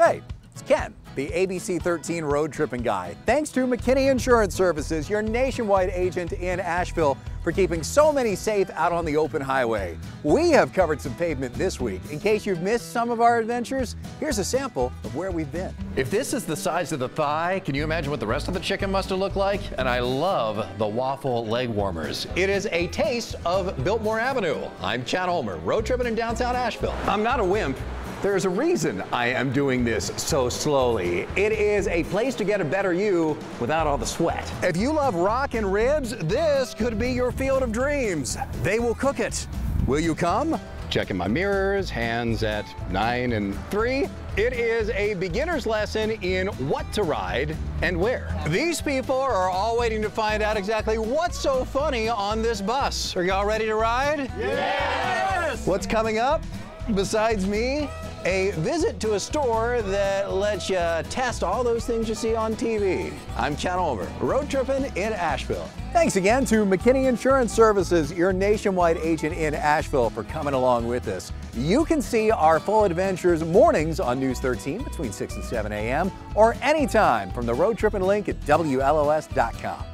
Hey, it's Ken, the ABC 13 road tripping guy. Thanks to McKinney Insurance Services, your nationwide agent in Asheville, for keeping so many safe out on the open highway. We have covered some pavement this week. In case you've missed some of our adventures, here's a sample of where we've been. If this is the size of the thigh, can you imagine what the rest of the chicken must have looked like? And I love the waffle leg warmers. It is a taste of Biltmore Avenue. I'm Chad Holmer, road tripping in downtown Asheville. I'm not a wimp. There's a reason I am doing this so slowly. It is a place to get a better you without all the sweat. If you love rock and ribs, this could be your field of dreams. They will cook it. Will you come? Checking my mirrors, hands at nine and three. It is a beginner's lesson in what to ride and where. These people are all waiting to find out exactly what's so funny on this bus. Are y'all ready to ride? Yes! What's coming up? Besides me, a visit to a store that lets you test all those things you see on TV. I'm Chad Holmer, road tripping in Asheville. Thanks again to McKinney Insurance Services, your nationwide agent in Asheville, for coming along with us. You can see our full adventures mornings on News 13 between 6 and 7 a.m. or anytime from the road tripping link at WLOS.com.